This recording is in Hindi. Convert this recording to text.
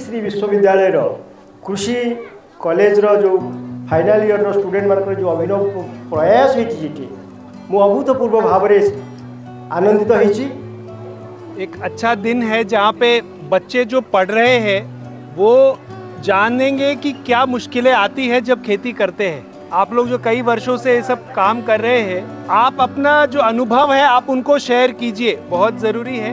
श्री विश्वविद्यालय कृषि कॉलेज रो जो फाइनल ईयर रो स्टूडेंट मान जो अभिनव प्रयास होती मु अभूतपूर्व भाव आनंदित होती एक अच्छा दिन है जहाँ पे बच्चे जो पढ़ रहे हैं, वो जानेंगे कि क्या मुश्किलें आती है जब खेती करते हैं। आप लोग जो कई वर्षों से ये सब काम कर रहे हैं, आप अपना जो अनुभव है, आप उनको शेयर कीजिए। बहुत ज़रूरी है।